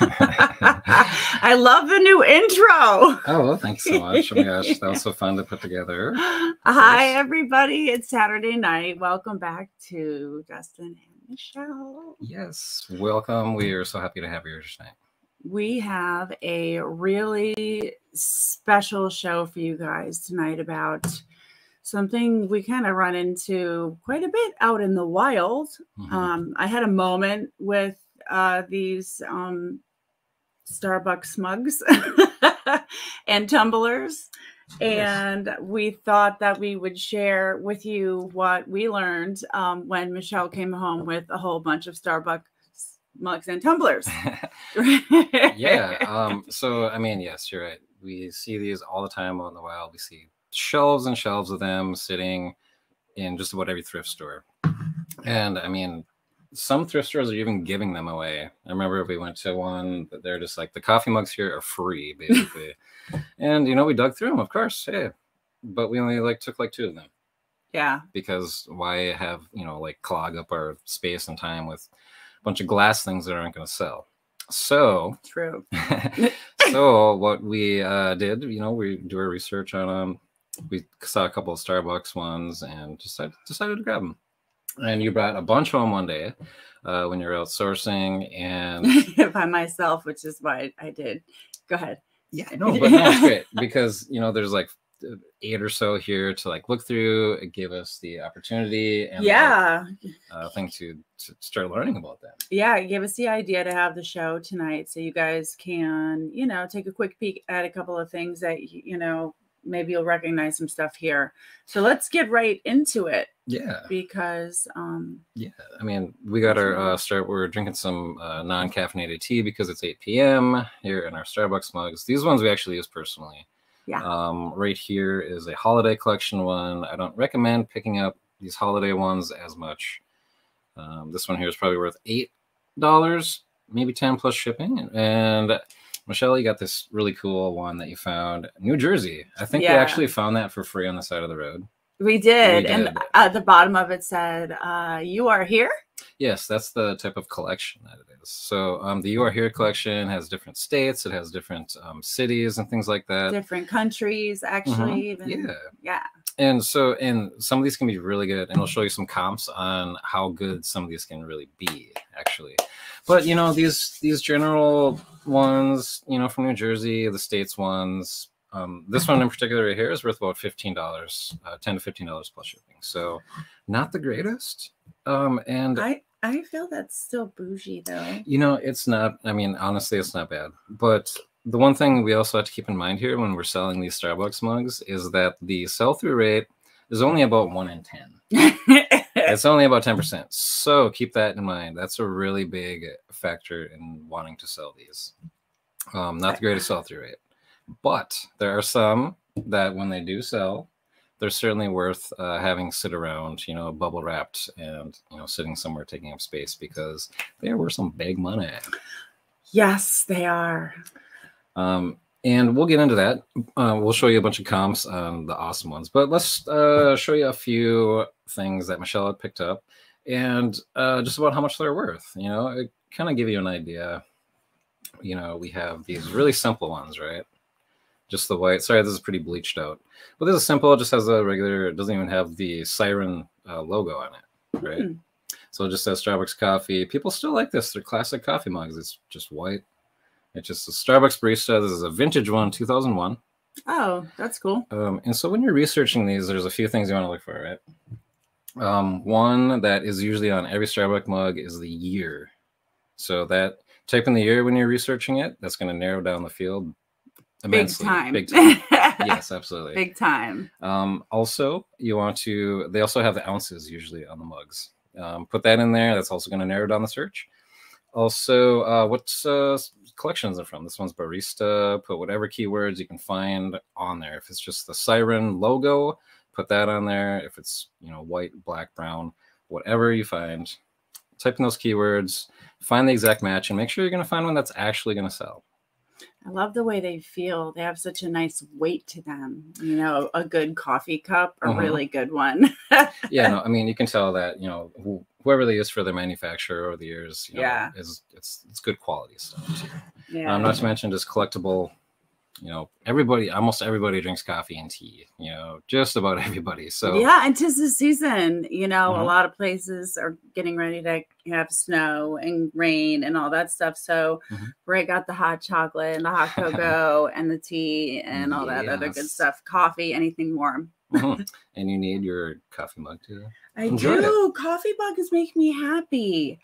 I love the new intro. Oh, well, thanks so much. Oh my gosh, that was so fun to put together. Hi, everybody. It's Saturday night. Welcome back to Dustin and Michelle. Yes, welcome. We are so happy to have you here tonight. We have a really special show for you guys tonight about something we kind of run into quite a bit out in the wild. Mhm. Um, I had a moment with uh, these um, Starbucks mugs and tumblers. Yes. And we thought that we would share with you what we learned um, when Michelle came home with a whole bunch of Starbucks mugs and tumblers. yeah. Um, so, I mean, yes, you're right. We see these all the time out in the wild. We see shelves and shelves of them sitting in just about every thrift store. And I mean, some thrift stores are even giving them away. I remember we went to one that they're just like the coffee mugs here are free, basically. and you know, we dug through them, of course. Hey, but we only like took like two of them yeah. because why have you know like clog up our space and time with a bunch of glass things that aren't going to sell. So True. so what we uh, did, you know, we do our research on them. We saw a couple of Starbucks ones and decided decided to grab them. And you brought a bunch home one day uh, when you're outsourcing and By myself, which is why I did. Go ahead. yeah, I know, but no, it's great because you know there's like eight or so here to like look through. It gave us the opportunity and like, yeah. uh, thing to, to start learning about them. yeah, it gave us the idea to have the show tonight so you guys can, you know, take a quick peek at a couple of things that, you know, maybe you'll recognize some stuff here. So let's get right into it Yeah, because, um, yeah. I mean, we got our uh, start. We're drinking some uh, non-caffeinated tea because it's 8 p.m. here in our Starbucks mugs. These ones we actually use personally. Yeah. Um, right here is a holiday collection one. I don't recommend picking up these holiday ones as much. Um, this one here is probably worth eight dollars, maybe ten plus shipping. And Michelle, you got this really cool one that you found, New Jersey. I think we actually found that for free on the side of the road. we did. We and at the bottom of it said, uh, you are here. Yes, that's the type of collection that it is. So um, the You Are Here collection has different states, it has different um, cities and things like that. Different countries, actually. Mm-hmm. Yeah. Yeah. And so, and some of these can be really good, and I'll show you some comps on how good some of these can really be, actually. But you know, these these general ones, you know, from New Jersey, the states ones. Um, this one in particular right here is worth about fifteen dollars, uh, ten to fifteen dollars plus shipping. So, not the greatest. Um, and I, I feel that's still bougie though. you know, it's not, I mean, honestly, it's not bad. But the one thing we also have to keep in mind here when we're selling these Starbucks mugs is that the sell through rate is only about one in 10. It's only about 10%. So keep that in mind. That's a really big factor in wanting to sell these. Um, not the greatest sell through rate. But there are some that when they do sell, they're certainly worth uh, having sit around, you know, bubble wrapped and, you know, sitting somewhere taking up space because they are worth some big money. yes, they are. Um, and we'll get into that. Uh, we'll show you a bunch of comps on the awesome ones, but let's uh, show you a few things that Michelle had picked up and uh, just about how much they're worth. You know, it kind of give you an idea. You know, we have these really simple ones, right? Just the white. Sorry, this is pretty bleached out. But this is simple. It just has a regular. It doesn't even have the siren uh, logo on it, right? Hmm. So it just says Starbucks coffee. People still like this. They're classic coffee mugs. It's just white. It's just a Starbucks barista. This is a vintage one, 2001. Oh, that's cool. Um, and so when you're researching these, there's a few things you want to look for, right? Um, one that is usually on every Starbucks mug is the year. So that type in the year when you're researching it, that's going to narrow down the field Big immensely. time. Big time. yes, absolutely. Big time. Um, also, you want to, they also have the ounces usually on the mugs. Um, put that in there. That's also going to narrow down the search. Also, uh, what uh, collections are from? This one's barista. Put whatever keywords you can find on there. If it's just the siren logo, put that on there. If it's, you know, white, black, brown, whatever you find, type in those keywords, find the exact match, and make sure you're going to find one that's actually going to sell. I love the way they feel. They have such a nice weight to them. You know, a good coffee cup, a Mhm. really good one. yeah, no, I mean, you can tell that, you know, who, whoever they use for their manufacturer over the years, you know, Yeah. is it's it's good quality stuff. Too. Yeah. Um, not to mention just collectible. You know, everybody, almost everybody drinks coffee and tea. You know, just about everybody. So yeah, and tis the season. You know, a Mhm. lot of places are getting ready to have snow and rain and all that stuff. So Mhm. Ray got the hot chocolate and the hot cocoa and the tea and all that other good stuff. Coffee, anything warm. Mhm. and you need your coffee mug too. I Enjoy it. do. Coffee bugs make me happy.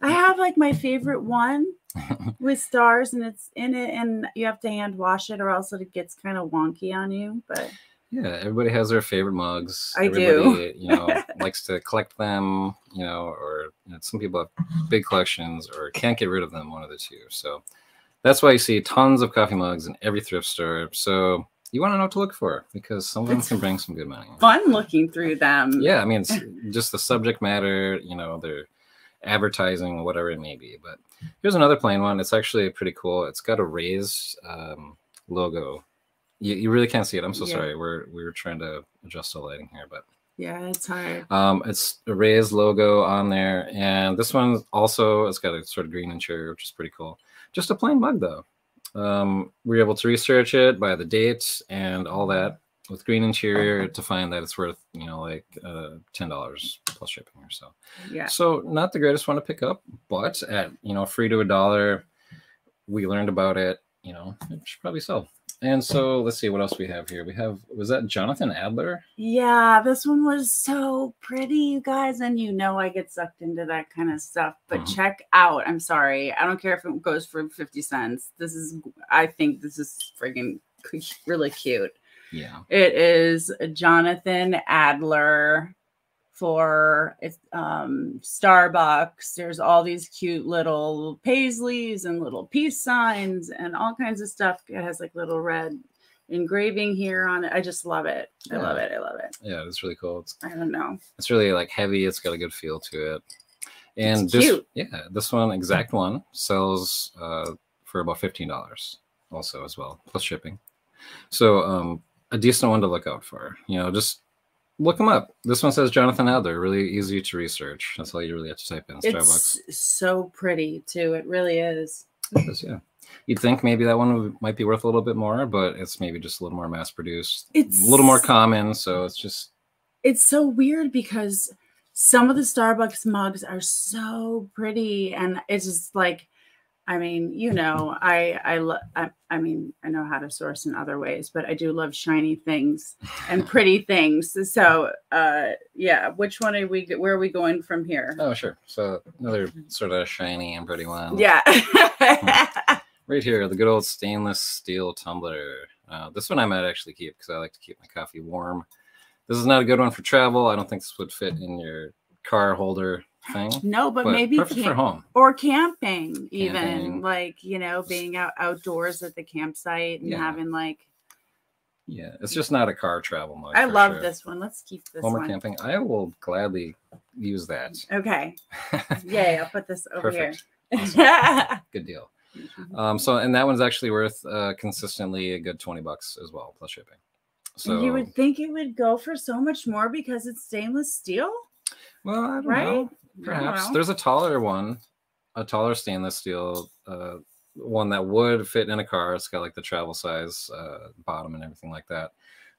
I have like my favorite one with stars and it's in it and you have to hand wash it or else it gets kind of wonky on you. But Yeah, everybody has their favorite mugs. I do. You know, likes to collect them. You know, or you know, some people have big collections or can't get rid of them. One of the two. So that's why you see tons of coffee mugs in every thrift store. So you want to know what to look for because some of them It's can bring some good money. fun looking through them. Yeah, I mean, it's just the subject matter. You know, their advertising, whatever it may be. But here's another plain one. It's actually pretty cool. It's got a raised um, logo. You, you really can't see it. I'm so Yeah. sorry. We're we were trying to adjust the lighting here, but Yeah, it's hard. um, it's a raised logo on there, and this one also it's got a sort of green interior, which is pretty cool. Just a plain mug though. Um, we were able to research it by the dates and all that with green interior to find that it's worth you know like uh, ten dollars plus shipping or so. Yeah. So not the greatest one to pick up, but at you know free to a dollar, we learned about it. You know, it should probably sell. And so let's see what else we have here. We have was that Jonathan Adler? Yeah, this one was so pretty, you guys. And you know, I get sucked into that kind of stuff. But Mhm. check out, I'm sorry. I don't care if it goes for 50 cents. This is, I think this is friggin' really cute. Yeah. It is Jonathan Adler for um Starbucks. There's all these cute little paisleys and little peace signs and all kinds of stuff. It has like little red engraving here on it. I just love it. I love it. I love it. Yeah, it's really cool. It's I don't know. it's really like heavy. It's got a good feel to it. And It's this cute. yeah, this one exact one sells uh, for about fifteen dollars also as well, plus shipping. So um a decent one to look out for. You know, just look them up. This one says Jonathan Adler, really easy to research. That's all you really have to type in. Starbucks. It's so pretty too. It really is. It is, yeah. You'd think maybe that one would, might be worth a little bit more, but it's maybe just a little more mass produced, It's a little more common. So it's just it's so weird because some of the Starbucks mugs are so pretty and it's just like I mean, you know, I I love I, I mean, I know how to source in other ways, but I do love shiny things and pretty things. So, uh yeah, which one are we where are we going from here? oh sure. So another sort of shiny and pretty one. Yeah. Right here, the good old stainless steel tumbler. Uh, this one I might actually keep because I like to keep my coffee warm. This is not a good one for travel. I don't think this would fit in your car holder thing. no, but, maybe perfect for home. or camping, even Camping. like, you know, being out outdoors at the campsite and Yeah. having like Yeah, it's just not a car travel mug. I love sure. this one. Let's keep this Homer one. camping. I will gladly use that. Okay. Yay, I'll put this over Perfect. here. Good deal. Um, so and that one's actually worth uh, consistently a good twenty bucks as well plus shipping. So you would think it would go for so much more because it's stainless steel, well, I don't right? know. Perhaps there's a taller one, a taller stainless steel, uh, one that would fit in a car. It's got like the travel size uh, bottom and everything like that.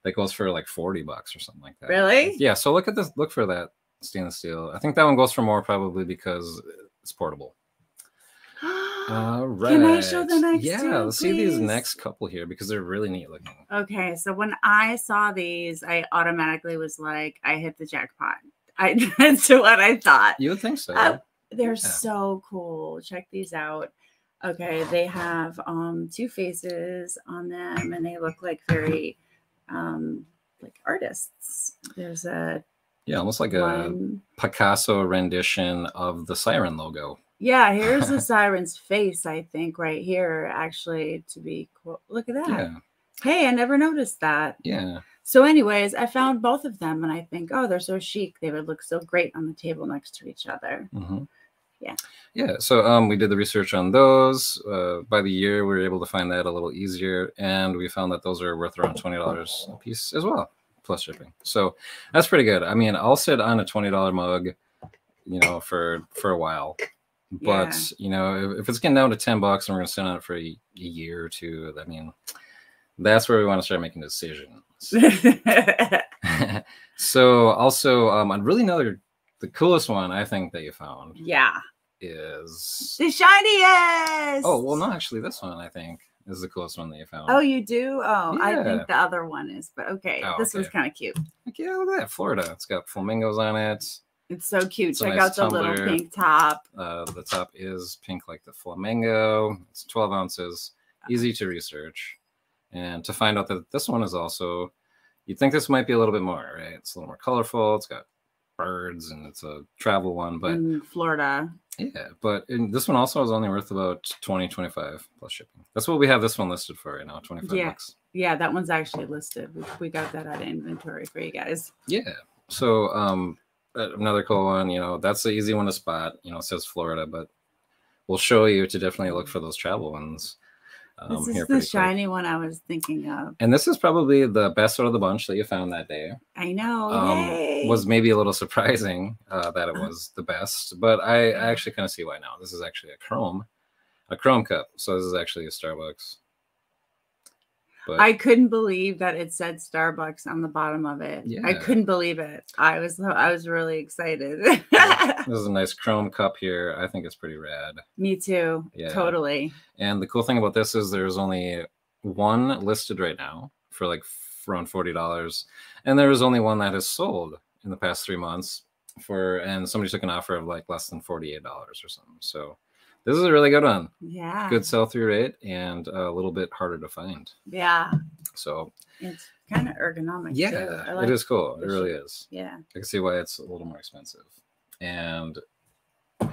That goes for like forty bucks or something like that. Really? Yeah. So look at this. Look for that stainless steel. I think that one goes for more probably because it's portable. All right. Can I show the next Yeah. let's see these next couple here because they're really neat looking. okay, so when I saw these, I automatically was like, I hit the jackpot. I that's what I thought. You would think so. Uh, They're Yeah. so cool. Check these out. Okay, they have um two faces on them and they look like very um like artists. There's a yeah, almost like a Picasso rendition of the siren logo. Yeah, here's the siren's face, I think, right here, actually, to be cool. Look at that. Yeah. Hey, I never noticed that. Yeah. So, anyways, I found both of them and I think, oh, they're so chic. They would look so great on the table next to each other. hmm Yeah. Yeah. So um, we did the research on those. Uh, by the year, we were able to find that a little easier, and we found that those are worth around twenty dollars a piece as well, plus shipping. So that's pretty good. I mean, I'll sit on a twenty dollar mug you know, for for a while. But Yeah. you know, if, if it's getting down to ten bucks and we're gonna sit on it for a, a year or two, I mean, that's where we want to start making decisions. so also, um, and really another the coolest one I think that you found yeah. is The shiniest. oh well, no, actually, this one I think is the coolest one that you found. Oh, you do? Oh, I think the other one is, but okay. Oh, this was okay. kind of cute. Like, yeah, look at that, Florida. It's got flamingos on it. It's so cute. It's Check nice out the little pink top. Uh, the top is pink like the flamingo. It's 12 ounces, easy to research. And to find out that this one is also, you'd think this might be a little bit more, right? It's a little more colorful. It's got birds and it's a travel one. But in Florida. yeah, but in, this one also is only worth about 20, 25 plus shipping. That's what we have this one listed for right now 25 Yeah. bucks. Yeah, that one's actually listed. We, we got that out of inventory for you guys. Yeah. So um another cool one, you know, that's the easy one to spot. You know, it says Florida, but we'll show you to definitely look for those travel ones. Um, this is the pretty quick. shiny one I was thinking of. And this is probably the best out of the bunch that you found that day. I know. Um, was maybe a little surprising uh, that it was the best, but I, I actually kind of see why now. This is actually a Chrome, a Chrome cup. So this is actually a Starbucks. But I couldn't believe that it said Starbucks on the bottom of it. Yeah. I couldn't believe it. I was I was really excited. this is a nice Chrome cup here. I think it's pretty rad. Me too. Yeah. Totally. And the cool thing about this is there's only one listed right now for like around forty dollars, and there is only one that has sold in the past three months for, and somebody took an offer of like less than forty eight dollars or something. So this is a really good one. Yeah. Good sell through rate and a little bit harder to find. Yeah. So It's kind of ergonomic. yeah, like- it is cool. It really is. Yeah. I can see why it's a little more expensive. And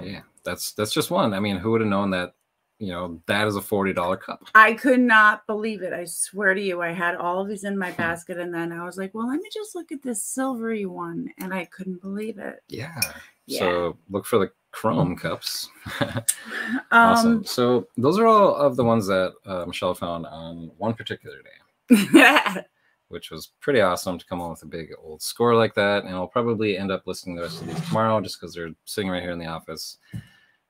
yeah, that's that's just one. I mean, who would have known that? You know, that is a forty dollar cup. I could not believe it. I swear to you, I had all of these in Hmm. my basket, and then I was like, "Well, let me just look at this silvery one," and I couldn't believe it. Yeah. Yeah. So look for the chrome cups. Um, awesome. So those are all of the ones that uh, Michelle found on one particular day, which was pretty awesome to come on with a big old score like that. And I'll probably end up listing the rest of these tomorrow just because they're sitting right here in the office,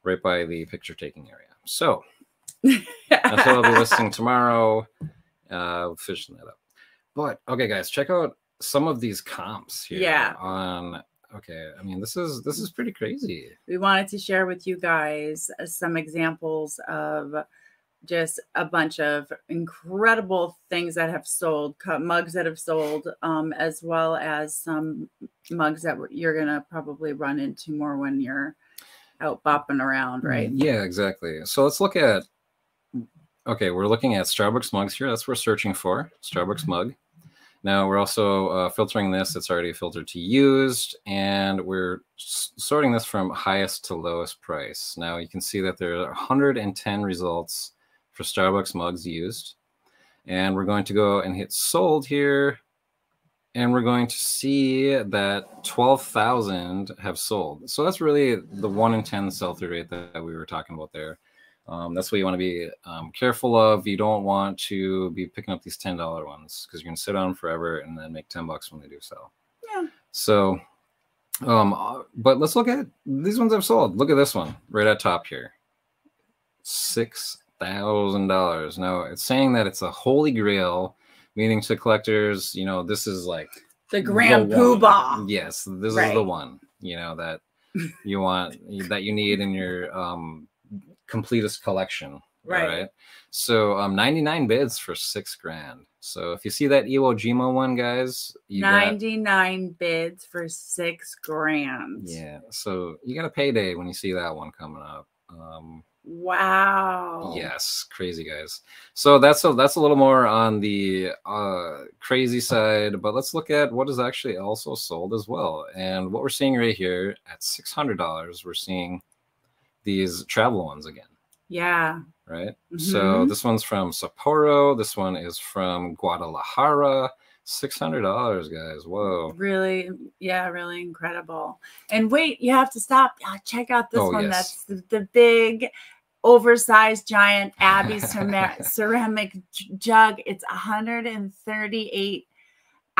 right by the picture taking area. So that's what I'll be listing tomorrow. Uh, finishing that up. But okay, guys, check out some of these comps here. Yeah. On okay, I mean this is this is pretty crazy. we wanted to share with you guys some examples of just a bunch of incredible things that have sold, mugs that have sold, um, as well as some mugs that you're gonna probably run into more when you're out bopping around, right? Yeah, exactly. So let's look at. Okay, we're looking at Starbucks mugs here. That's what we're searching for. Starbucks mug. Now we're also uh, filtering this. It's already filtered to used, and we're sorting this from highest to lowest price. Now you can see that there are 110 results for Starbucks mugs used, and we're going to go and hit sold here, and we're going to see that 12,000 have sold. So that's really the one in 10 sell through rate that we were talking about there. Um, that's what you want to be um, careful of. You don't want to be picking up these ten dollar ones because you're gonna sit on them forever and then make ten bucks when they do sell. Yeah. So, um, uh, but let's look at these ones I've sold. Look at this one right at top here, six thousand dollars. Now it's saying that it's a holy grail, meaning to collectors. You know, this is like The Grand the Poobah. Yes, this is the one. You know that you want that you need in your um completest collection. Right. So um 99 bids for six grand. So if you see that Iwo Jima one, guys, you got, 99 bids for six grand. yeah. So you got a payday when you see that one coming up. Um Wow. Yes, crazy guys. So that's a that's a little more on the uh crazy side, but let's look at what is actually also sold as well. And what we're seeing right here at six hundred dollars, we're seeing these travel ones again, Yeah. right? So Mhm. this one's from Sapporo. This one is from Guadalajara. Six hundred dollars, guys. Whoa. Really, yeah, really incredible. And wait, you have to stop. Ah, check out this Oh, one. yes. That's the, the big, oversized, giant Abbey ceramic, ceramic jug. It's 138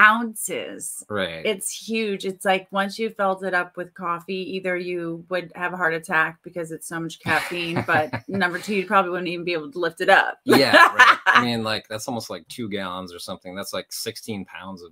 ounces. Right. It's huge. It's like once you filled it up with coffee, either you would have a heart attack because it's so much caffeine, but number two, you probably wouldn't even be able to lift it up. yeah. Right. I mean, like that's almost like two gallons or something. That's like 16 pounds of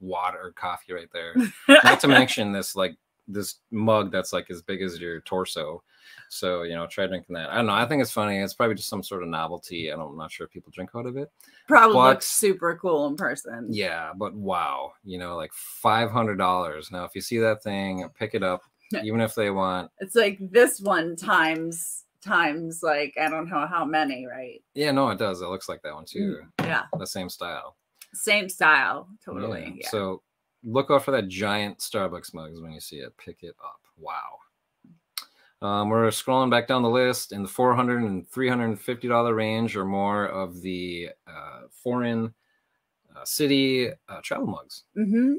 water or coffee right there. Not to mention this like this mug that's like as big as your torso. So, you know, try drinking that. I don't know. I think it's funny. It's probably just some sort of novelty. I don't, I'm not sure if people drink out of it. probably But- looks super cool in person. Yeah, but wow, you know, like five hundred dollars. Now, if you see that thing, pick it up, even if they want. It's like this one times times like I don't know how many, right? Yeah, no, it does. It looks like that one too. Mm, yeah. The same style. Same style. Totally. Yeah. So look out for that giant Starbucks mugs when you see it. Pick it up. Wow. Um, we're scrolling back down the list in the 400 and 350 dollar range or more of the uh, foreign uh, city uh, travel mugs. hmm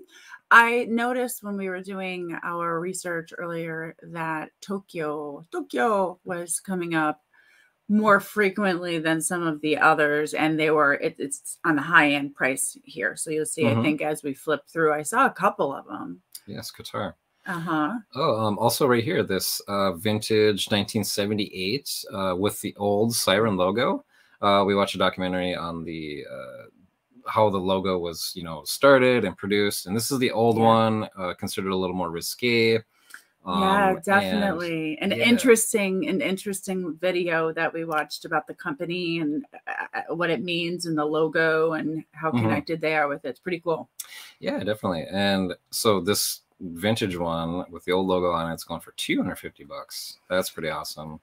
I noticed when we were doing our research earlier that Tokyo, Tokyo was coming up more frequently than some of the others, and they were it, it's on the high end price here. So you'll see. I Mhm. think as we flip through, I saw a couple of them. Yes, Qatar. Uh huh. Oh, um, also right here, this uh, vintage 1978 uh, with the old Siren logo. Uh, we watched a documentary on the uh, how the logo was, you know, started and produced, and this is the old Yeah. one, uh, considered a little more risque. Um, yeah, and- definitely. An yeah. interesting, an interesting video that we watched about the company and uh, what it means and the logo and how Mhm. connected they are with it. It's pretty cool. yeah, definitely. And so this vintage one with the old logo on it, it's going for 250 bucks. That's pretty awesome.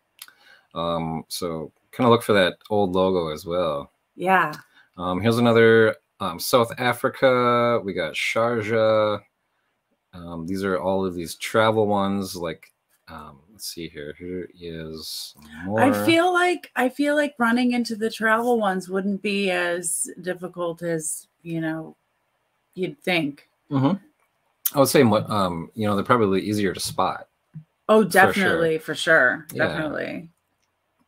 Um, so kind of look for that old logo as well. Yeah. Um, here's another um, South Africa. We got Sharjah. Um, these are all of these travel ones. Like, um, let's see here. Here is more. I feel like I feel like running into the travel ones wouldn't be as difficult as you know you'd think. Mhm. I would say, um, you know, they're probably easier to spot. Oh, For sure. definitely, for sure, Yeah. definitely.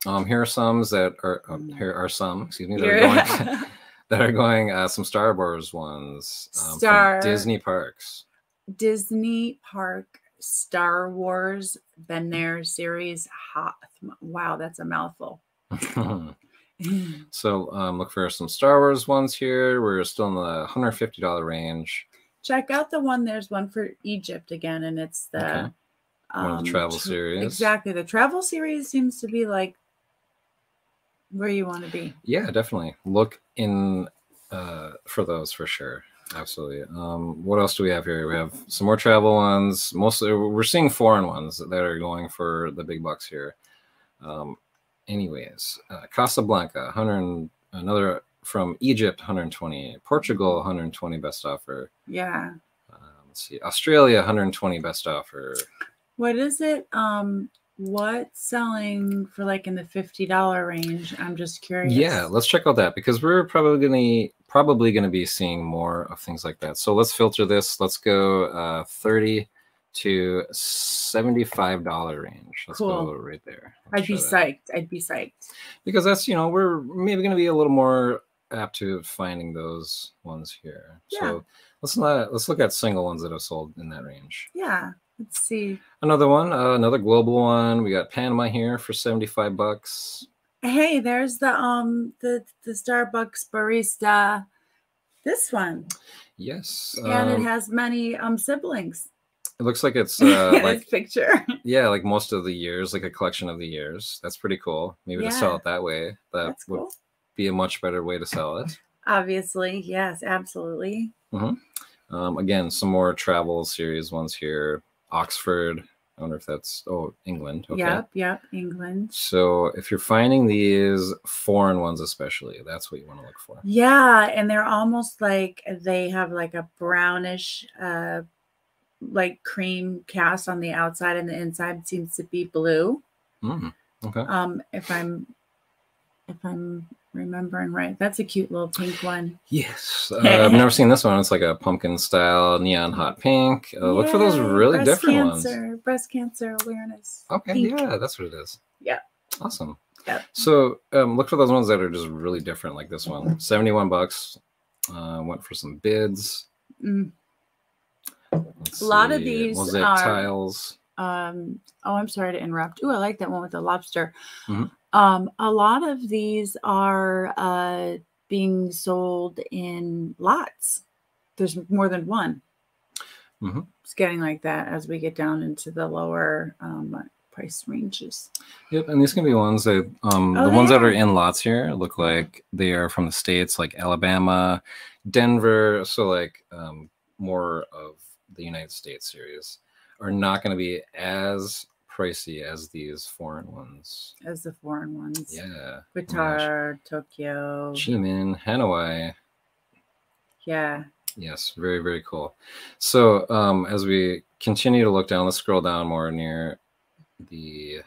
Um, here are some that are. Uh, Mm. here are some. Excuse me. That are going. that are going. Uh, some Star Wars ones. Um, Star- Disney parks. Disney Park Star Wars Been There series. Hot. Wow, that's a mouthful. so um, look for some Star Wars ones here. We're still in the hundred fifty dollar range. Check out the one. There's one for Egypt again, and it's the Okay. One of the travel tr- series. Exactly, the travel series seems to be like where you want to be. Yeah, definitely. Look in uh, for those for sure. Absolutely. Um, what else do we have here? We have some more travel ones. Mostly, we're seeing foreign ones that are going for the big bucks here. Um, anyways, uh, Casablanca, 100, another from Egypt, 120. Portugal, 120 best offer. Yeah. Um, let's see, Australia, 120 best offer. What is it? Um, what's selling for like in the fifty dollar range? I'm just curious. Yeah, let's check out that because we're probably gonna probably gonna be seeing more of things like that. So let's filter this. Let's go uh, thirty to seventy-five dollar range. Let's go right there. I'd be that. psyched. I'd be psyched. because that's you know we're maybe gonna be a little more apt to finding those ones here. Yeah. So let's not let's look at single ones that have sold in that range. Yeah. Let's see. Another one, uh, another global one. We got Panama here for seventy-five bucks. Hey, there's the um the the Starbucks barista. This one, Yes. and it um, has many um siblings. it looks like it's uh, like picture. Yeah, like most of the years, like a collection of the years. That's pretty cool. Maybe to sell it that way, that That's would cool. be a much better way to sell it. Obviously, yes, absolutely. Um, again, some more travel series ones here. Oxford. I wonder if that's oh England. Okay. Yep, yep. England. So if you're finding these foreign ones, especially, that's what you want to look for. Yeah, and they're almost like they have like a brownish, uh, like cream cast on the outside, and the inside seems to be blue. Mm, okay. Um, if I'm, if I'm remembering right, that's a cute little pink one. Yes, uh, I've never seen this one. It's like a pumpkin style neon hot pink. Uh, look for those really breast different ones. Breast cancer awareness. Okay, Pink. yeah, that's what it is. Yeah. Awesome. Yep. So um, look for those ones that are just really different, like this one. 71 bucks. Uh, went for some bids. Mm. A lot of see, these mosaic are- tiles. Um, oh, I'm sorry to interrupt. Oh, I like that one with the lobster. Mhm. Um, a lot of these are uh, being sold in lots. There's more than one. Mhm. It's getting like that as we get down into the lower um, price ranges. Yep, and these can be ones that um Oh, the ones that are. are in lots here look like they are from the states like Alabama, Denver, so like um more of the United States series are not going to be as pricey as these foreign ones. As the foreign ones. Yeah. Qatar, Tokyo. Jimin, Hanoi. Yeah. Yes, very very cool. So um as we continue to look down, let's scroll down more near the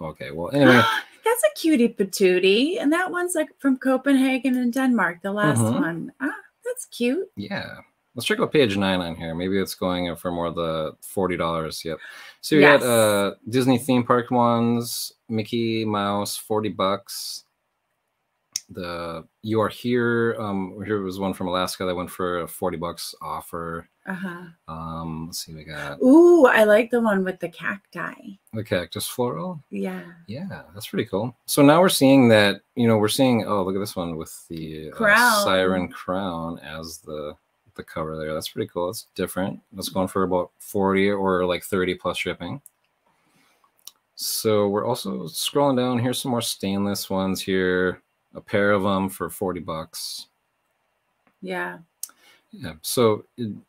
Okay, well anyway, That's a cutie patootie. And that one's like from Copenhagen and Denmark, the last Mhm. one. Ah, that's cute. Yeah. Let's check out page nine on here. Maybe it's going for more of the forty dollars. Yep. So you Yes. got uh Disney theme park ones, Mickey Mouse, forty bucks. The you are here. Um, here was one from Alaska that went for a forty bucks offer. Uh-huh. Um, let's see, we got Ooh, I like the one with the cacti. the cactus floral. Yeah. Yeah, that's pretty cool. So now we're seeing that, you know, we're seeing, oh, look at this one with the uh, siren crown as the the cover there. That's pretty cool. It's different. That's going for about 40 or like 30 plus shipping. So we're also scrolling down. Here's some more stainless ones here. A pair of them for 40 bucks. Yeah. Yeah. So in,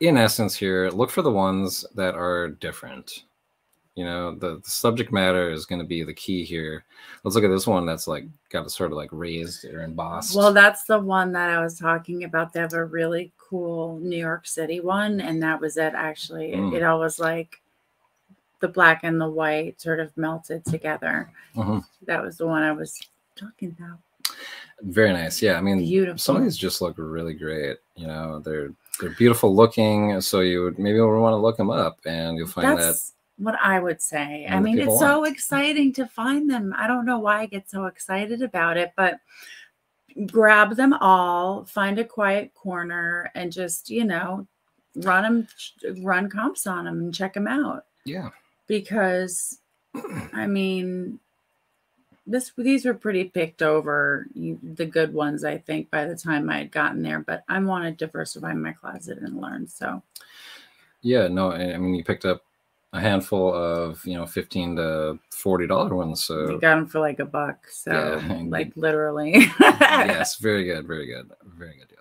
in essence here, look for the ones that are different. You know, the, the subject matter is going to be the key here. Let's look at this one that's like got it sort of like raised or embossed. Well, that's the one that I was talking about. They have a really cool New York City one, and that was it actually. It- Mm. It, all was like the black and the white sort of melted together. Mhm. That was the one I was talking about. Very nice. Yeah. I mean, Beautiful. some of these just look really great. You know, they're they're beautiful looking. So you would maybe want to look them up and you'll find that That's what I would say. I mean, it's so exciting to find them. I don't know why I get so excited about it, but grab them all, find a quiet corner, and just, you know, run them, run comps on them and check them out. yeah. Because, I mean, this these were pretty picked over the good ones i think by the time i had gotten there but i want to diversify my closet and learn so Yeah, no, I mean you picked up a handful of, you know, 15 to 40 dollar ones. So we got them for like a buck so Yeah, like literally yes, very good, very good, very good deal.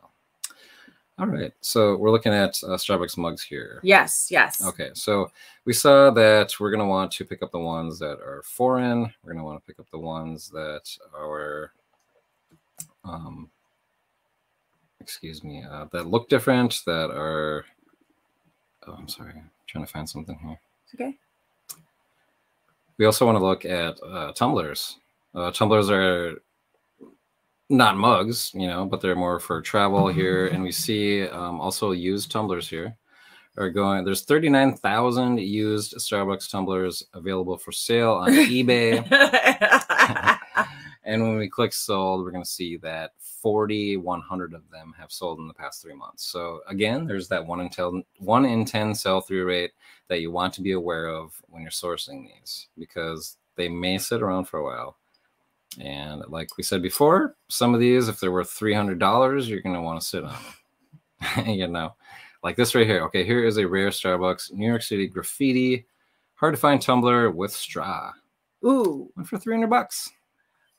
All right, so we're looking at uh, Starbucks mugs here. yes yes Okay, so we saw that we're gonna want to pick up the ones that are foreign. We're gonna want to pick up the ones that are, um, excuse me, uh, that look different. That are, oh, I'm sorry, I'm trying to find something here. Okay We also want to look at uh, tumblers. Uh, tumblers are not mugs, you know, but they're more for travel here. And we see um, also used tumblers here are going. There's 39,000 used Starbucks tumblers available for sale on eBay. And when we click sold, we're going to see that 4,100 of them have sold in the past three months. So again, there's that one in 10, one in 10 sell through rate that you want to be aware of when you're sourcing these because they may sit around for a while. And like we said before, some of these, if they're worth $300, you're going to want to sit on them. you know, like this right here. Okay, here is a rare Starbucks New York City graffiti, hard to find tumbler with straw. ooh one for 300 bucks.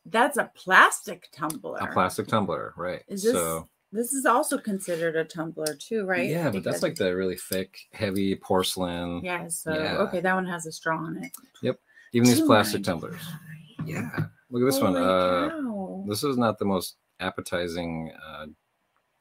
That's a plastic tumbler A plastic tumbler, right? is this so this is also considered a tumbler too right yeah, but that's like the really thick, heavy porcelain. yeah so Yeah. okay that one has a straw on it Yep. Even these Oh plastic tumblers. Yeah, look at this one. Holy Uh, cow. this is not the most appetizing uh,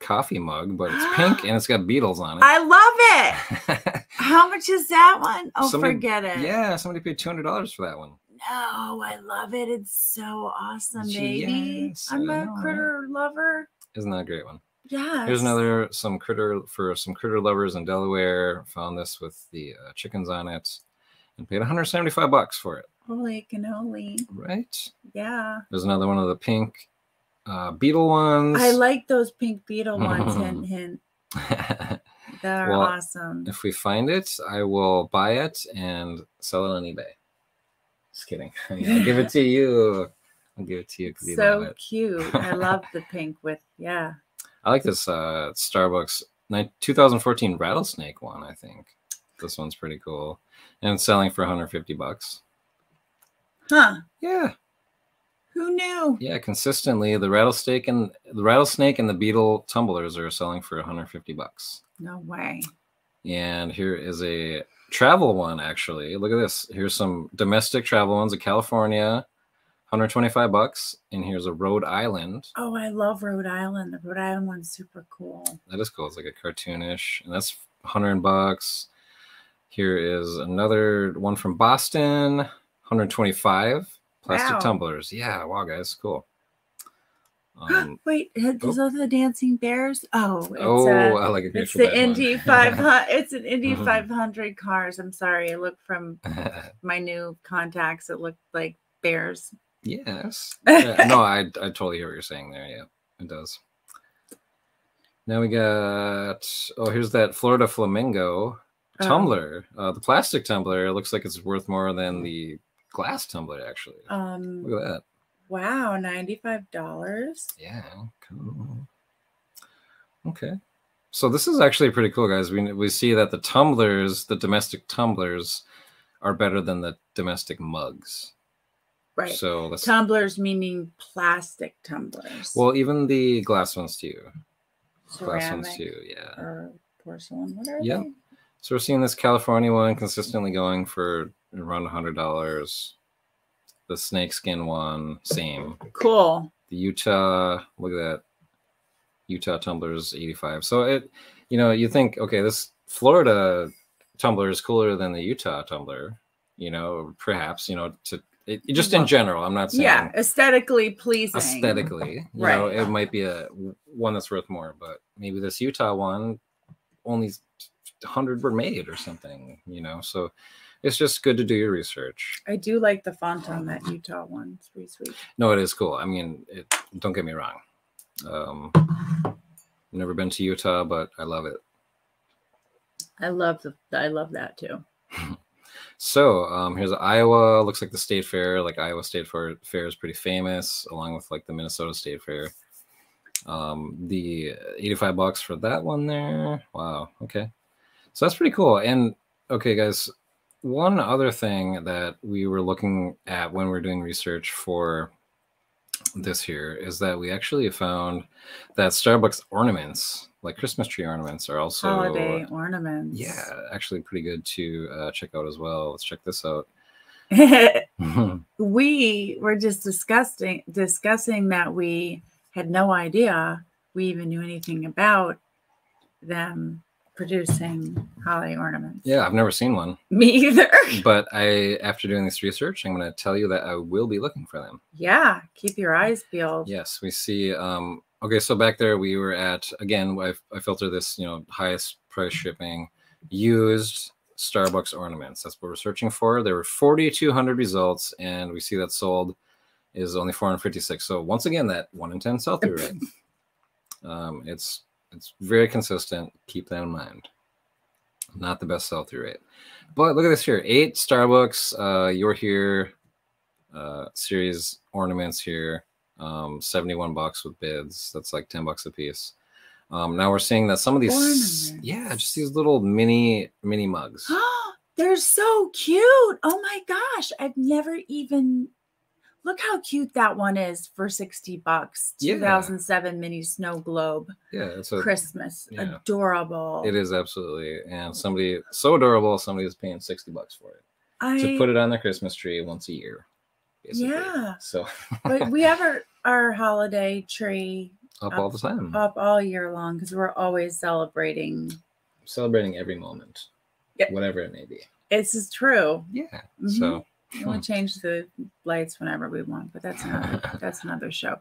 coffee mug, but it's pink and it's got beetles on it. I love it. How much is that one? Oh, Somebody- forget it. yeah, somebody paid two hundred dollars for that one. No, I love it. It's so awesome, baby. Yes, I'm a critter lover. Isn't that a great one? Yeah. Here's another some critter for some critter lovers in Delaware. Found this with the uh, chickens on it, and paid 175 bucks for it. Holy cannoli. Right. Yeah. There's another one of the pink uh, beetle ones. I like those pink beetle ones. hint, hint. They're Well, awesome. if we find it, I will buy it and sell it on eBay. Just kidding. I'll give it to you. I'll give it to you you So cute. I love the pink with yeah. I like this uh, Starbucks 2014 rattlesnake one. I think this one's pretty cool, and it's selling for 150 bucks. Huh. Yeah, Who knew? yeah. Consistently, the rattlesnake and the rattlesnake and the beetle tumblers are selling for 150 bucks. No way. And here is a travel one. Actually, look at this. Here's some domestic travel ones. A California, 125 bucks, and here's a Rhode Island. Oh, I love Rhode Island. The Rhode Island one's super cool. That is cool. It's like a cartoonish, and that's 100 bucks. Here is another one from Boston, 125 plastic Wow. tumblers. Yeah, wow, guys, cool. Um, Wait, is those the dancing bears? Oh, it's, oh, uh, I like a it's the. Indy 500. It's an Indy Mhm. 500 cars. I'm sorry. I looked from my new contacts. It looked like bears. yes. Yeah, no, I I totally hear what you're saying there. Yeah, it does. Now we got oh, here's that Florida flamingo Oh. tumbler. Uh, the plastic tumbler it looks like it's worth more than the glass tumbler. Actually, Um, look at that. Wow, $95. Yeah. Cool. Okay. So this is actually pretty cool, guys. We we see that the tumblers, the domestic tumblers, are better than the domestic mugs. Right. So let's Tumblers meaning plastic tumblers. well, even the glass ones too. Glass ceramic ones too. Yeah. or porcelain. What are Yeah. they? So we're seeing this California one consistently going for around a hundred dollars. The snakeskin one, same. Cool. the Utah, look at that. Utah tumblers 85. So it, you know, you think, okay, this Florida tumbler is cooler than the Utah tumbler, you know, perhaps, you know, to it, just in general. I'm not saying Yeah, aesthetically pleasing. aesthetically, you know, Right. it might be a one that's worth more, but maybe this Utah one only 100 were made or something, you know. So it's just good to do your research. I do like the font on that Utah one. It's pretty sweet. No, it is cool. I mean, it, don't get me wrong. Um, never been to Utah, but I love it. I love the I love that too. So um, here's Iowa. Looks like the state fair, like Iowa State Fair, fair is pretty famous, along with like the Minnesota State Fair. Um, the 85 bucks for that one there. Wow. Okay. So that's pretty cool. And okay, guys, one other thing that we were looking at when we are doing research for this here is that we actually found that Starbucks ornaments, like Christmas tree ornaments, are also Holiday ornaments. yeah, actually pretty good to uh, check out as well. Let's check this out. we were just discussing discussing that we had no idea we even knew anything about them producing holiday ornaments. yeah, I've never seen one, Me either. but I after doing this research, I'm going to tell you that I will be looking for them. Yeah, keep your eyes peeled. Yes, we see. Um, okay, so back there we were at again. I, I filter this, you know, highest price shipping, used Starbucks ornaments. That's what we're searching for. There were 4,200 results, and we see that sold is only 456. So once again, that one in ten sell through rate. Um, it's it's very consistent. Keep that in mind. Not the best sell through rate, but look at this here: eight Starbucks. Uh, you're here. Uh, series ornaments here um 71 bucks with bids that's like 10 bucks a piece um now we're seeing that some of these Ornaments. yeah just these little mini mini mugs They're so cute. Oh my gosh. I've never even look how cute that one is for 60 bucks. Yeah. 2007 mini snow globe yeah it's a Christmas. yeah. Adorable. it is absolutely and somebody so adorable somebody is paying 60 bucks for it I to put it on their christmas tree once a year basically. Yeah. so but we have our, our holiday tree up all the time up all year long because we're always celebrating. celebrating every moment Yeah. whatever it may be This is true. yeah Mhm. so We'll change the lights whenever we want, but that's another that's another show.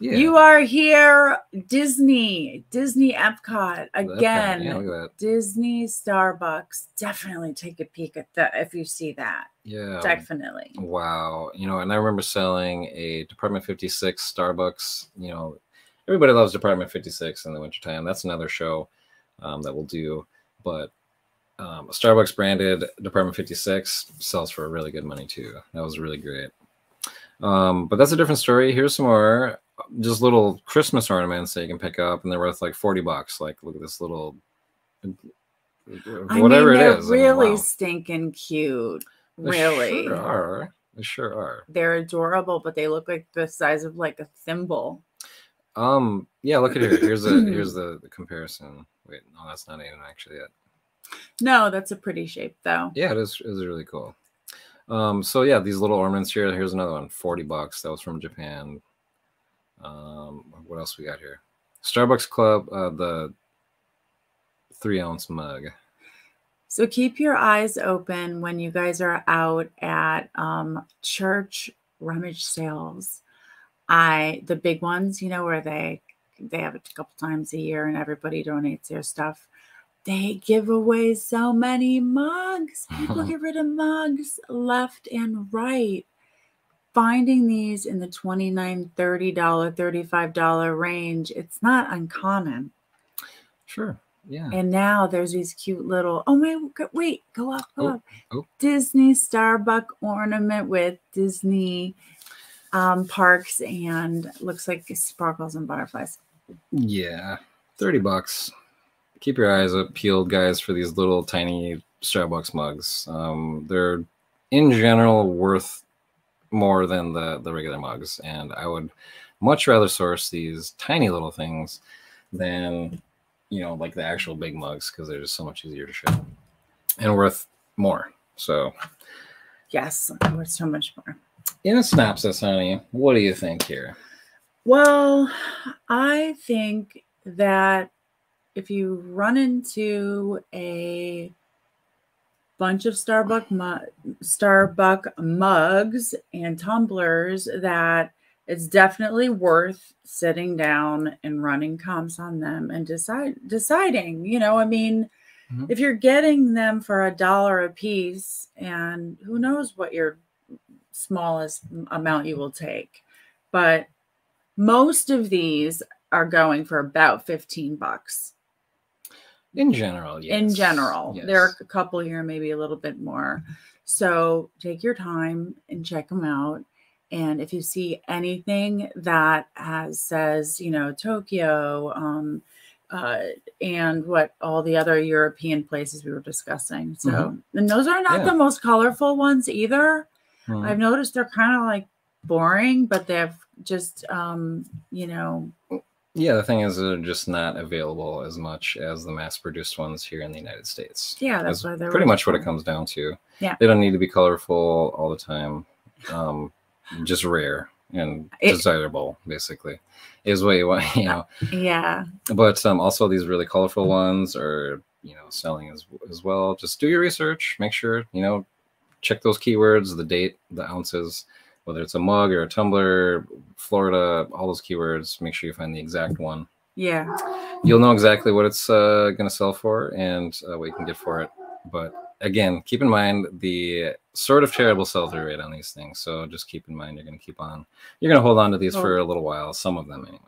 Yeah. You are here, Disney, Disney Epcot again. Yeah, look at that. Disney Starbucks. Definitely take a peek at that if you see that. Yeah. Definitely. Wow. You know, and I remember selling a Department 56 Starbucks. You know, everybody loves Department 56 in the wintertime. That's another show um, that we'll do. But um, Starbucks branded Department 56 sells for really good money too. That was really great. Um, but that's a different story. Here's some more just little Christmas ornaments that you can pick up, and they're worth like 40 bucks. Like, look at this little whatever I mean, it they're. I mean, really wow. stinking cute. They Really. sure are. They sure are. They're adorable, but they look like the size of like a thimble. Um, yeah, look at here. Here's a here's the, the comparison. Wait, no, that's not even actually it. No, that's a pretty shape though. Yeah, it is it is really cool. Um, so yeah, these little ornaments here. Here's another one, 40 bucks. That was from Japan. Um, what else we got here? Starbucks Club, uh, the three ounce mug. So keep your eyes open when you guys are out at um, church rummage sales. I the big ones, you know, where they they have it a couple times a year and everybody donates their stuff. They give away so many mugs. People get rid of mugs left and right. Finding these in the $29, $30, $35 range, it's not uncommon. Sure. Yeah. And now there's these cute little, oh my, wait, go up, go Oh, up. oh. Disney Starbuck ornament with Disney um, parks and looks like sparkles and butterflies. Yeah. 30 bucks. Keep your eyes up peeled, guys, for these little tiny Starbucks mugs. Um, they're in general worth more than the, the regular mugs. And I would much rather source these tiny little things than, you know, like the actual big mugs because they're just so much easier to ship and worth more. So, Yes, worth so much more. in a synopsis, honey, what do you think here? Well, I think that if you run into a bunch of Starbucks mu- Starbuck mugs and tumblers, that it's definitely worth sitting down and running comps on them and decide deciding. You know, I mean, Mhm. if you're getting them for a dollar a piece, and who knows what your smallest amount you will take, but most of these are going for about 15 bucks In general, yes. in general. There are a couple here, maybe a little bit more. So take your time and check them out. And if you see anything that has says, you know, Tokyo, um, uh, and what all the other European places we were discussing. So, Mhm. and those are not Yeah. the most colorful ones either. Mhm. I've noticed they're kind of like boring, but they've just, um, you know, Yeah, the thing is, they're just not available as much as the mass-produced ones here in the United States. yeah, that's That's why they're pretty really much what it comes down to. Yeah. they don't need to be colorful all the time. Um, just rare and It- desirable, basically, is what you want. You know, Yeah, but um, also these really colorful ones are you know selling as as well. Just do your research. Make sure you know check those keywords, the date, the ounces, whether it's a mug or a tumbler, Florida, all those keywords. Make sure you find the exact one. yeah, You'll know exactly what it's uh, going to sell for and uh, what you can get for it. But again, keep in mind the sort of terrible sell through rate on these things. So just keep in mind you're going to keep on, you're going to hold on to these for a little while, some of them anyway.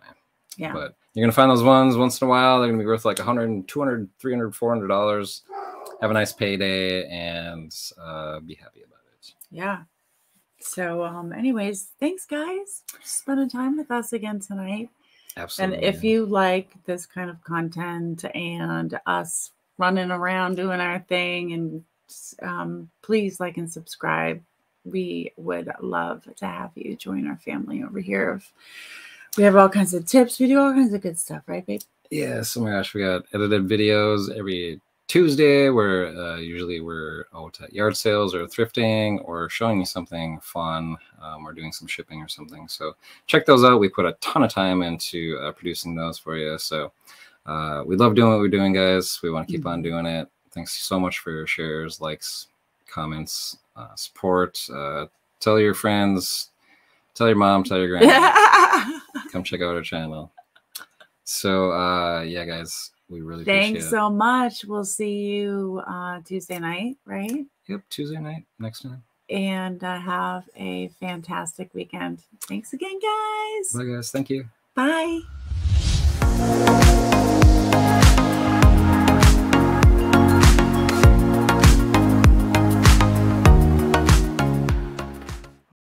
yeah. But you're going to find those ones once in a while. They're going to be worth like 100, 200, 300, 400 dollars. Have a nice payday and uh, be happy about it. Yeah. So, um, anyways, thanks, guys, for spending time with us again tonight. Absolutely. And if you like this kind of content and us running around doing our thing, and um, please like and subscribe. We would love to have you join our family over here. We have all kinds of tips, we do all kinds of good stuff, right, babe? Yes, oh my gosh, we got edited videos every Tuesday where uh, usually we're out at yard sales or thrifting or showing you something fun um, or doing some shipping or something. So check those out. We put a ton of time into uh, producing those for you. So uh, we love doing what we're doing, guys. We want to keep on doing it. Thanks so much for your shares, likes, comments, uh, support. Uh, tell your friends, tell your mom, tell your grandma. Come check out our channel. So uh, yeah, guys, we really Thanks so much. We'll see you uh, Tuesday night, right? Yep, Tuesday night next time. And uh, have a fantastic weekend. Thanks again, guys. Bye, guys. Thank you. Bye.